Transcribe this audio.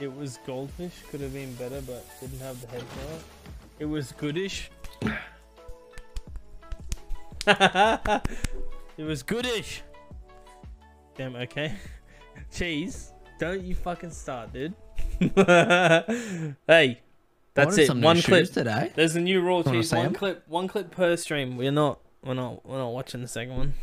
It was goldfish. Could have been better, but didn't have the head for it. It was goodish. it was goodish. Damn. Okay. Cheese. Don't you fucking start, dude. hey, that's it. One clip. today. There's a new rule. Cheese. One clip. One clip per stream. We're not. We're not. We're not watching the second one.